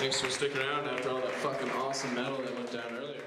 Thanks for sticking around after all that fucking awesome metal that went down earlier.